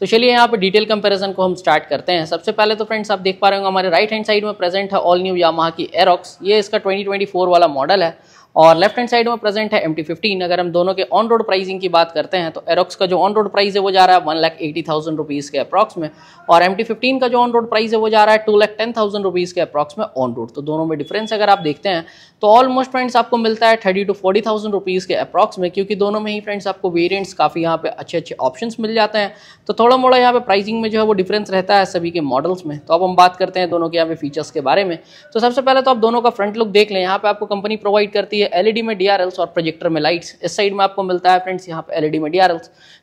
तो चलिए यहाँ पर डिटेल कंपैरिजन को हम स्टार्ट करते हैं। सबसे पहले तो फ्रेंड्स आप देख पा रहे होंगे, हमारे राइट हैंड साइड में प्रेजेंट है ऑल न्यू यामाहा की एरोक्स ये इसका 2024 वाला मॉडल है। और लेफ़्ट हैंड साइड में प्रेजेंट है एम टी फिफ्टीन अगर हम दोनों के ऑन रोड प्राइसिंग की बात करते हैं तो एरोक्स का जो ऑन रोड प्राइस है, वो जा रहा है one lakh eighty thousand rupees के अप्रॉक्स में। और एम टी फिफ्टीन का जो ऑन रोड प्राइस है, वो जा रहा है two lakh ten thousand rupees के अप्रॉक्स में ऑन रोड तो दोनों में डिफरेंस अगर आप देखते हैं तो ऑलमोस्ट फ्रेंड्स आपको मिलता है thirty to forty thousand rupees के अप्रॉक्स में, क्योंकि दोनों में ही फ्रेंड्स आपको वेरियंट्स काफ़ी यहाँ पे अच्छे अच्छे ऑप्शन मिल जाते हैं। तो थोड़ा मोड़ा यहाँ पे प्राइसिंग में जो है, वो डिफरेंस रहता है सभी के मॉडल्स में। तो अब हम बात करते हैं दोनों के यहाँ पे फीचर्स के बारे में। तो सबसे पहले तो आप दोनों का फ्रंट लुक देख लें। यहाँ पे आपको कंपनी प्रोवाइड करती है एलईडी में डी और प्रोजेक्टर में लाइट्स इस साइड में आपको मिलता है फ्रेंड्स यहाँ पे एलईडी में डीआरएल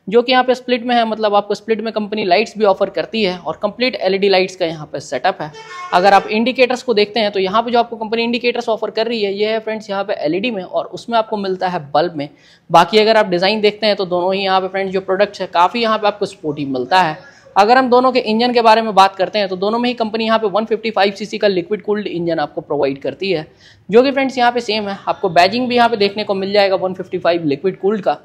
जो कि यहाँ पे स्प्लिट में है मतलब आपको स्प्लिट में कंपनी लाइट्स भी ऑफ़र करती है और कंप्लीट एलईडी लाइट्स का यहाँ पे सेटअप है. अगर आप इंडिकेटर्स को देखते हैं तो यहाँ पे जो आपको कंपनी इंडिकेटर्स ऑफ़र कर रही है, ये है फ्रेंड्स यहाँ पे एलईडी में और उसमें आपको मिलता है बल्ब में. बाकी अगर आप डिज़ाइन देखते हैं तो दोनों ही यहाँ पे फ्रेंड्स जो प्रोडक्ट्स है, काफ़ी यहाँ पे आपको स्पोर्टी मिलता है. अगर हम दोनों के इंजन के बारे में बात करते हैं तो दोनों में ही कंपनी यहाँ पे 155 सीसी का लिक्विड कूल्ड इंजन आपको प्रोवाइड करती है। जो कि फ्रेंड्स यहाँ पे सेम है। आपको बैजिंग भी यहाँ पे देखने को मिल जाएगा 155 लिक्विड कूल्ड का।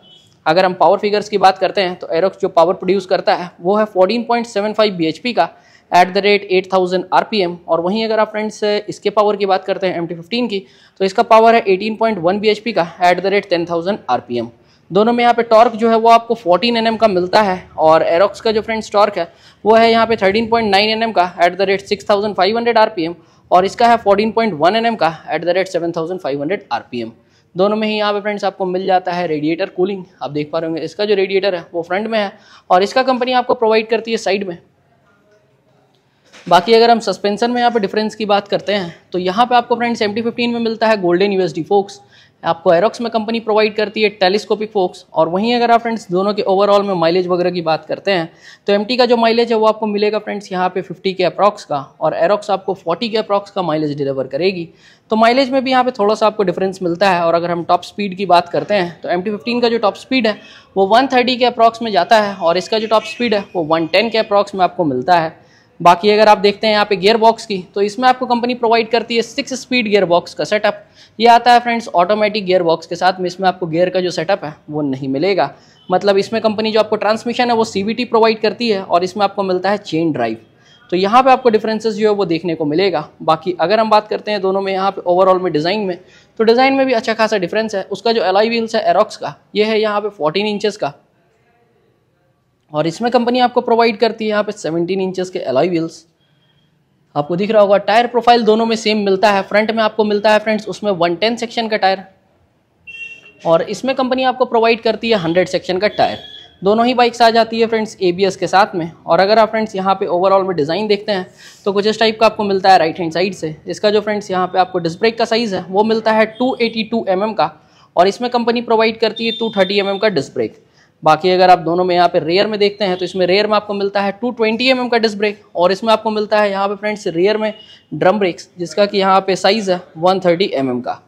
अगर हम पावर फिगर्स की बात करते हैं तो एरोक्स जो पावर प्रोड्यूस करता है, वो है 14.75 bhp का एट द रेट 8000 आरपीएम और वहीं अगर आप फ्रेंड्स इसके पावर की बात करते हैं एम की तो इसका पावर है 18.1 bhp का एट द रेट 10000 आरपीएम दोनों में यहाँ पे टॉर्क जो है वो आपको 14 एन का मिलता है और एरोक्स का जो फ्रेंड्स टॉर्क है, वो है यहाँ पे 13.9 एन का एट द रेट 6500 आरपीएम और इसका है 14.1 एन का एट द रेट 7500 आरपीएम दोनों में ही यहाँ पे फ्रेंड्स आपको मिल जाता है रेडिएटर कूलिंग आप देख पा रहे होंगे, इसका जो रेडिएटर है, वो फ्रंट में है और इसका कंपनी आपको प्रोवाइड करती है साइड में। बाकी अगर हम सस्पेंशन में यहाँ पे डिफरेंस की बात करते हैं तो यहाँ पे आपको फ्रेंड्स एम में मिलता है गोल्डन यूएसडी फोक्स आपको एरोक्स में कंपनी प्रोवाइड करती है टेलीस्कोपिक फोक्स और वहीं अगर आप फ्रेंड्स दोनों के ओवरऑल में माइलेज वगैरह की बात करते हैं तो एमटी का जो माइलेज है वो आपको मिलेगा फ्रेंड्स यहाँ पे 50 के अप्रॉक्स का, और एरोक्स आपको 40 के अप्रॉक्स का माइलेज डिलीवर करेगी। तो माइलेज में भी यहाँ पे थोड़ा सा आपको डिफरेंस मिलता है, और अगर हम टॉप स्पीड की बात करते हैं तो एम का जो टॉप स्पीड है, वो वन के अप्रॉक्स में जाता है, और इसका जो टॉप स्पीड है, वो वन के अप्रॉक्स में आपको मिलता है। बाकी अगर आप देखते हैं यहाँ पे गियर बॉक्स की तो इसमें आपको कंपनी प्रोवाइड करती है सिक्स स्पीड गियर बॉक्स का सेटअप ये आता है फ्रेंड्स ऑटोमेटिक गियर बॉक्स के साथ, में इसमें आपको गियर का जो सेटअप है, वो नहीं मिलेगा। मतलब इसमें कंपनी जो आपको ट्रांसमिशन है, वो सी प्रोवाइड करती है और इसमें आपको मिलता है चेन ड्राइव तो यहाँ पे आपको डिफरेंसेस जो है, वो देखने को मिलेगा। बाकी अगर हम बात करते हैं दोनों में, यहाँ पे ओवरऑल में डिज़ाइन में तो डिज़ाइन में भी अच्छा खासा डिफरेंस है। उसका जो एलाई व्हील्स है एरोक्स का, ये है यहाँ पे 14 इंचेस का। और इसमें कंपनी आपको प्रोवाइड करती है यहाँ पे 17 इंचेस के एलाई व्हील्स आपको दिख रहा होगा टायर प्रोफ़ाइल दोनों में सेम मिलता है। फ्रंट में आपको मिलता है फ्रेंड्स उसमें 110 सेक्शन का टायर और इसमें कंपनी आपको प्रोवाइड करती है 100 सेक्शन का टायर दोनों ही बाइक्स आ जाती है फ्रेंड्स एबीएस के साथ में। और अगर आप फ्रेंड्स यहाँ पे ओवरऑल में डिज़ाइन देखते हैं तो कुछ इस टाइप का आपको मिलता है राइट हैंड साइड से। इसका जो फ्रेंड्स यहाँ पे आपको डिस्क ब्रेक का साइज़ है, वो मिलता है टू एटी mm का। और इसमें कंपनी प्रोवाइड करती है टू थर्टी mm का डिस्क ब्रेक बाकी अगर आप दोनों में यहाँ पे रेयर में देखते हैं तो इसमें रेयर में आपको मिलता है 220 ट्वेंटी mm का डिस्क ब्रेक और इसमें आपको मिलता है यहाँ पे फ्रेंड्स रेयर में ड्रम ब्रेक्स जिसका कि यहाँ पे साइज़ है 130 थर्टी mm का।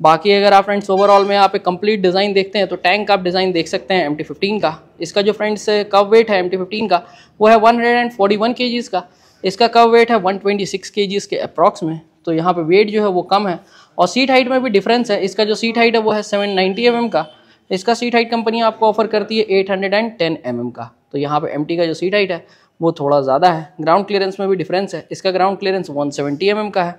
बाकी अगर आप फ्रेंड्स ओवरऑल में यहाँ पे कंप्लीट डिज़ाइन देखते हैं तो टैंक आप डिज़ाइन देख सकते हैं एम टी का। इसका जो फ्रेंड्स कव वेट है एम टी का, वो है वन हंड्रेड का। इसका कव वेट है वन ट्वेंटी के अप्रॉक्स में। तो यहाँ पे वेट जो है वो कम है। और सीट हाइट में भी डिफरेंस है। इसका जो सीट हाइट है वो है सेवन नाइन्टी mm का। इसका सीट हाइट कंपनी आपको ऑफ़र करती है 810 mm का। तो यहाँ पे एम टी का जो सीट हाइट है, वो थोड़ा ज़्यादा है। ग्राउंड क्लियरेंस में भी डिफरेंस है। इसका ग्राउंड क्लियरेंस 170 mm का है।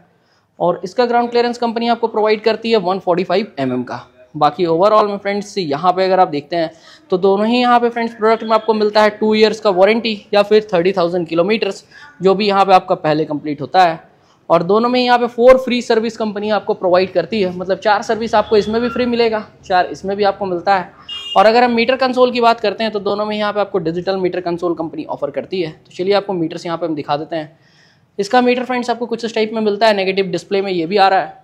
और इसका ग्राउंड क्लियरेंस कंपनी आपको प्रोवाइड करती है 145 mm का। बाकी ओवरऑल में फ्रेंड्स यहाँ पे अगर आप देखते हैं तो दोनों ही यहाँ पे फ्रेंड्स प्रोडक्ट में आपको मिलता है टू ईयर्स का वारंटी या फिर थर्टी थाउज़ेंड किलोमीटर्स जो भी यहाँ पे आपका पहले कंप्लीट होता है। और दोनों में यहाँ पे फोर फ्री सर्विस कंपनी आपको प्रोवाइड करती है। मतलब चार सर्विस आपको इसमें भी फ्री मिलेगा, चार इसमें भी आपको मिलता है। और अगर हम मीटर कंसोल की बात करते हैं तो दोनों में यहाँ पे आपको digital meter console company offer करती है। तो चलिए आपको मीटर्स यहाँ पे हम दिखा देते हैं। इसका मीटर फ्रेंड्स आपको कुछ इस टाइप में मिलता है। नेगेटिव डिस्प्ले में ये भी आ रहा है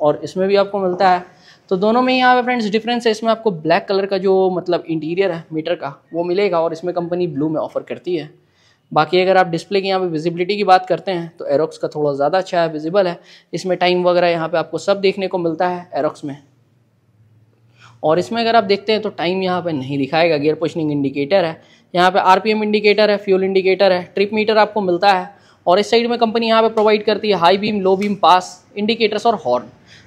और इसमें भी आपको मिलता है। तो दोनों में यहाँ पे फ्रेंड्स डिफरेंस है। इसमें आपको ब्लैक कलर का जो मतलब इंटीरियर है मीटर का, वो मिलेगा और इसमें कंपनी ब्लू में ऑफ़र करती है। बाकी अगर आप डिस्प्ले की यहाँ पे विजिबिलिटी की बात करते हैं तो एरोक्स का थोड़ा ज़्यादा अच्छा है विजिबल है। इसमें टाइम वगैरह यहाँ पे आपको सब देखने को मिलता है एरोक्स में। और इसमें अगर आप देखते हैं तो टाइम यहाँ पे नहीं दिखाएगा। गियर पोशनिंग इंडिकेटर है। यहाँ पे आरपीएम इंडिकेटर है फ्यूल इंडिकेटर है ट्रिप मीटर आपको मिलता है। और इस साइड में कंपनी यहाँ पे प्रोवाइड करती है high beam low beam pass indicators और हॉर्न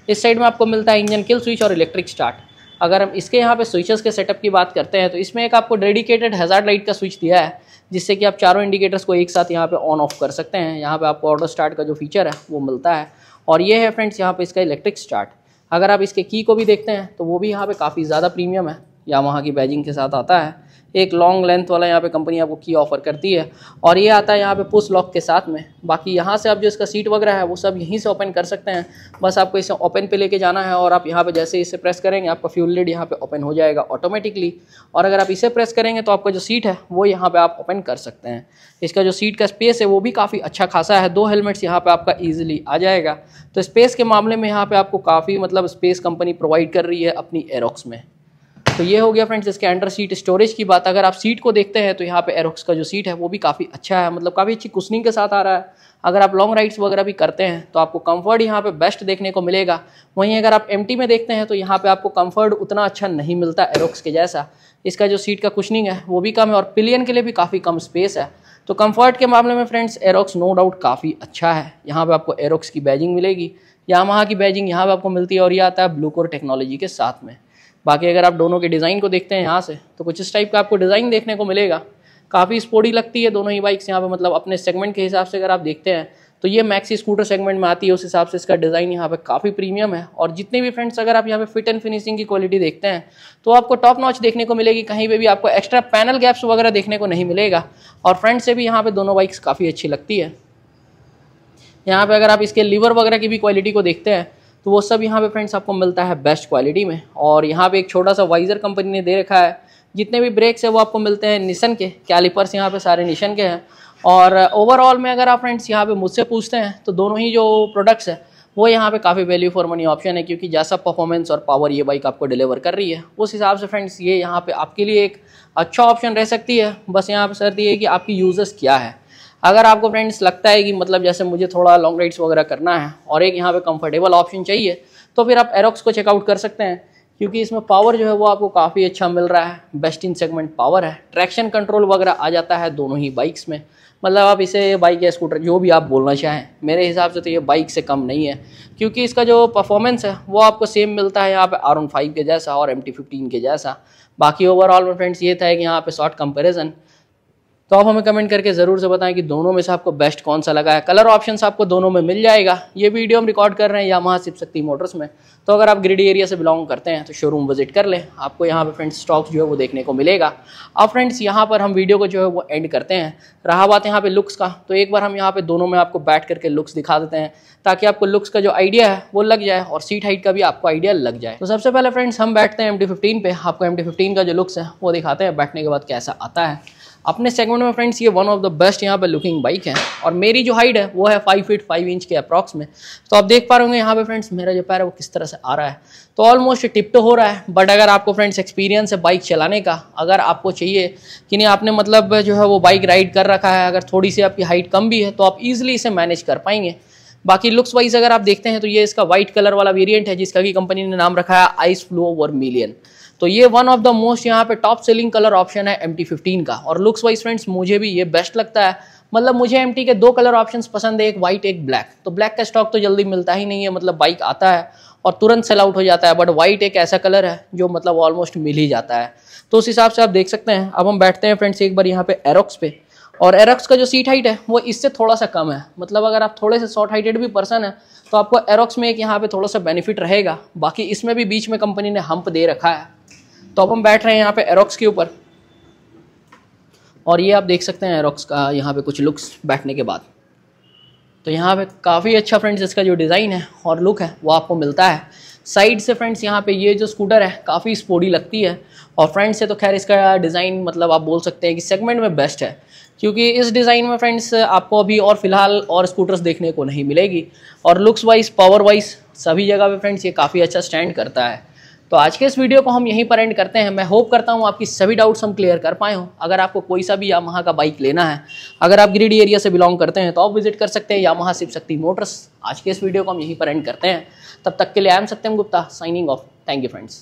इस साइड में आपको मिलता है इंजन किल स्विच और इलेक्ट्रिक स्टार्ट अगर हम इसके यहाँ पे स्विचेस के सेटअप की बात करते हैं तो इसमें एक आपको डेडिकेटेड हज़ार लाइट का स्विच दिया है। जिससे कि आप चारों इंडिकेटर्स को एक साथ यहाँ पे ऑन ऑफ़ कर सकते हैं। यहाँ पे आपको ऑटो स्टार्ट का जो फीचर है, वो मिलता है। और ये है फ्रेंड्स यहाँ पे इसका इलेक्ट्रिक स्टार्ट अगर आप इसके की को भी देखते हैं तो वो भी यहाँ पे काफ़ी ज़्यादा प्रीमियम है। या वहाँ की बैजिंग के साथ आता है। एक लॉन्ग लेंथ वाला यहाँ पे कंपनी आपको की ऑफ़र करती है। और ये आता है यहाँ पे पुश लॉक के साथ में। बाकी यहाँ से आप जो इसका सीट वगैरह है, वो सब यहीं से ओपन कर सकते हैं। बस आपको इसे ओपन पे लेके जाना है और आप यहाँ पे जैसे इसे प्रेस करेंगे, आपका फ्यूल लिड यहाँ पे ओपन हो जाएगा ऑटोमेटिकली और अगर आप इसे प्रेस करेंगे तो आपका जो सीट है, वो यहाँ पर आप ओपन कर सकते हैं। इसका जो सीट का स्पेस है, वो भी काफ़ी अच्छा खासा है। दो हेलमेट्स यहाँ पर आपका ईजिली आ जाएगा। तो स्पेस के मामले में यहाँ पर आपको काफ़ी मतलब स्पेस कंपनी प्रोवाइड कर रही है अपनी एरोक्स में। तो ये हो गया फ्रेंड्स इसके अंडर सीट स्टोरेज की बात। अगर आप सीट को देखते हैं तो यहाँ पे एरोक्स का जो सीट है, वो भी काफ़ी अच्छा है। मतलब काफ़ी अच्छी कुशनिंग के साथ आ रहा है। अगर आप लॉन्ग राइड्स वगैरह भी करते हैं तो आपको कंफर्ट यहाँ पे बेस्ट देखने को मिलेगा। वहीं अगर आप एमटी में देखते हैं तो यहाँ पे आपको कंफर्ट उतना अच्छा नहीं मिलता एरोक्स के जैसा। इसका जो सीट का कुशनिंग है, वो भी कम है और पिलियन के लिए भी काफ़ी कम स्पेस है। तो कंफर्ट के मामले में फ्रेंड्स एरोक्स नो डाउट काफ़ी अच्छा है। यहाँ पे आपको एरोक्स की बैजिंग मिलेगी। यहाँ वहाँ की बैजिंग यहाँ पे आपको मिलती है और ये आता है ब्लूकोर टेक्नोलॉजी के साथ में। बाकी अगर आप दोनों के डिज़ाइन को देखते हैं यहाँ से तो कुछ इस टाइप का आपको डिज़ाइन देखने को मिलेगा। काफ़ी स्पोर्टी लगती है दोनों ही बाइक्स यहाँ पे मतलब अपने सेगमेंट के हिसाब से अगर आप देखते हैं तो ये मैक्सी स्कूटर सेगमेंट में आती है, उस हिसाब से इसका डिज़ाइन यहाँ पे काफ़ी प्रीमियम है। और जितने भी फ्रेंड्स अगर आप यहाँ पे फिट एंड फिनिशिंग की क्वालिटी देखते हैं तो आपको टॉप नॉच देखने को मिलेगी, कहीं पे भी आपको एक्स्ट्रा पैनल गैप्स वगैरह देखने को नहीं मिलेगा। और फ्रंट से भी यहाँ पर दोनों बाइक्स काफ़ी अच्छी लगती है। यहाँ पर अगर आप इसके लीवर वगैरह की भी क्वालिटी को देखते हैं तो वो सब यहाँ पे फ्रेंड्स आपको मिलता है बेस्ट क्वालिटी में। और यहाँ पे एक छोटा सा वाइज़र कंपनी ने दे रखा है। जितने भी ब्रेक्स है, वो आपको मिलते हैं निशन के। कैलिपर्स यहाँ पे सारे निशन के हैं। और ओवरऑल में अगर आप फ्रेंड्स यहाँ पे मुझसे पूछते हैं तो दोनों ही जो प्रोडक्ट्स हैं, वो यहाँ पे काफ़ी वैल्यू फॉर मनी ऑप्शन है, क्योंकि जैसा परफॉर्मेंस और पावर ये बाइक आपको डिलीवर कर रही है, उस हिसाब से फ्रेंड्स ये यहाँ पे आपके लिए एक अच्छा ऑप्शन रह सकती है। बस यहाँ पे सर है कि आपकी यूज़र्स क्या है। अगर आपको फ्रेंड्स लगता है कि मतलब जैसे मुझे थोड़ा लॉन्ग राइड्स वगैरह करना है और एक यहाँ पे कंफर्टेबल ऑप्शन चाहिए तो फिर आप एरोक्स को चेकआउट कर सकते हैं, क्योंकि इसमें पावर जो है वो आपको काफ़ी अच्छा मिल रहा है। बेस्ट इन सेगमेंट पावर है। ट्रैक्शन कंट्रोल वगैरह आ जाता है दोनों ही बाइक्स में। मतलब आप इसे बाइक या स्कूटर जो भी आप बोलना चाहें, मेरे हिसाब से तो ये बाइक से कम नहीं है, क्योंकि इसका जो परफॉर्मेंस है, वो आपको सेम मिलता है यहाँ पे आर फाइव के जैसा और एम टी फिफ्टीन के जैसा। बाकी ओवरऑल में फ्रेंड्स ये था कि यहाँ पे शॉर्ट कंपेरिजन तो आप हमें कमेंट करके ज़रूर से बताएँ कि दोनों में से आपको बेस्ट कौन सा लगा है। कलर ऑप्शन आपको दोनों में मिल जाएगा। ये वीडियो हम रिकॉर्ड कर रहे हैं यामाहा शिव शक्ति मोटर्स में। तो अगर आप ग्रिडी एरिया से बिलोंग करते हैं तो शोरूम विज़िट कर लें। आपको यहाँ पे फ्रेंड्स स्टॉक्स जो है वो देखने को मिलेगा। अब फ्रेंड्स यहाँ पर हम वीडियो को जो है वो एंड करते हैं। रहा बात यहाँ पे लुक्स का। तो एक बार हम यहाँ पे दोनों में आपको बैठ करके लुक्स दिखा देते हैं, ताकि आपको लुक्स का जो आइडिया है, वो लग जाए और सीट हाइट का भी आपको आइडिया लग जाए। तो सबसे पहले फ्रेंड्स हम बैठते हैं एम टी पे। आपको एम टी का जो लुक्स है, वो दिखाते हैं। बैठने के बाद कैसा आता है। अपने सेगमेंट में फ्रेंड्स ये वन ऑफ़ द बेस्ट यहाँ पे लुकिंग बाइक है। और मेरी जो हाइट है, वो है फाइव फीट फाइव इंच के अप्रॉक्स में। तो आप देख पा रहे होंगे यहाँ पे फ्रेंड्स मेरा जो पैर है, वो किस तरह से आ रहा है। तो ऑलमोस्ट टिप तो हो रहा है बट अगर आपको फ्रेंड्स एक्सपीरियंस है बाइक चलाने का, अगर आपको चाहिए कि नहीं, आपने मतलब जो है वो बाइक राइड कर रखा है, अगर थोड़ी सी आपकी हाइट कम भी है तो आप ईजिली इसे मैनेज कर पाएँगे। बाकी लुक्स वाइज अगर आप देखते हैं तो ये इसका व्हाइट कलर वाला वेरिएंट है, जिसका कि कंपनी ने नाम रखा है आइस फ्लो वर्मिलियन तो ये वन ऑफ़ द मोस्ट यहाँ पे टॉप सेलिंग कलर ऑप्शन है एम टी का। और लुक्स वाइज फ्रेंड्स मुझे भी ये बेस्ट लगता है। मतलब मुझे MT के दो कलर ऑप्शन पसंद है, एक वाइट एक ब्लैक तो ब्लैक का स्टॉक तो जल्दी मिलता ही नहीं है मतलब बाइक आता है और तुरंत सेल आउट हो जाता है बट वाइट एक ऐसा कलर है जो मतलब ऑलमोस्ट मिल ही जाता है। तो उस हिसाब से आप देख सकते हैं। अब हम बैठते हैं फ्रेंड्स एक बार यहाँ पे एरोक्स पे। और एरोक्स का जो सीट हाइट है, वो इससे थोड़ा सा कम है। मतलब अगर आप थोड़े से शॉर्ट हाइटेड भी पर्सन है तो आपको एरोक्स में एक यहाँ पे थोड़ा सा बेनिफिट रहेगा। बाकी इसमें भी बीच में कंपनी ने हम्प दे रखा है। तो अब हम बैठ रहे हैं यहाँ पे एरोक्स के ऊपर। और ये आप देख सकते हैं एरोक्स का यहाँ पे कुछ लुक्स बैठने के बाद। तो यहाँ पे काफ़ी अच्छा फ्रेंड्स इसका जो डिज़ाइन है और लुक है, वो आपको मिलता है। साइड से फ्रेंड्स यहाँ पे ये जो स्कूटर है, काफ़ी स्पोर्टी लगती है। और फ्रंट से तो खैर इसका डिज़ाइन मतलब आप बोल सकते हैं कि सेगमेंट में बेस्ट है। क्योंकि इस डिज़ाइन में फ्रेंड्स आपको अभी और फ़िलहाल और स्कूटर्स देखने को नहीं मिलेगी। और लुक्स वाइज पावर वाइज सभी जगह पे फ्रेंड्स ये काफ़ी अच्छा स्टैंड करता है। तो आज के इस वीडियो को हम यहीं पर एंड करते हैं। मैं होप करता हूँ आपकी सभी डाउट्स हम क्लियर कर पाए हों। अगर आपको कोई सा भी यामाहा का बाइक लेना है, अगर आप ग्रीडी एरिया से बिलोंग करते हैं तो आप विज़िट कर सकते हैं यामाहा शिव शक्ति मोटर्स आज के इस वीडियो को हम यहीं पर एंड करते हैं। तब तक के लिए I am Satyam Gupta signing off thank you friends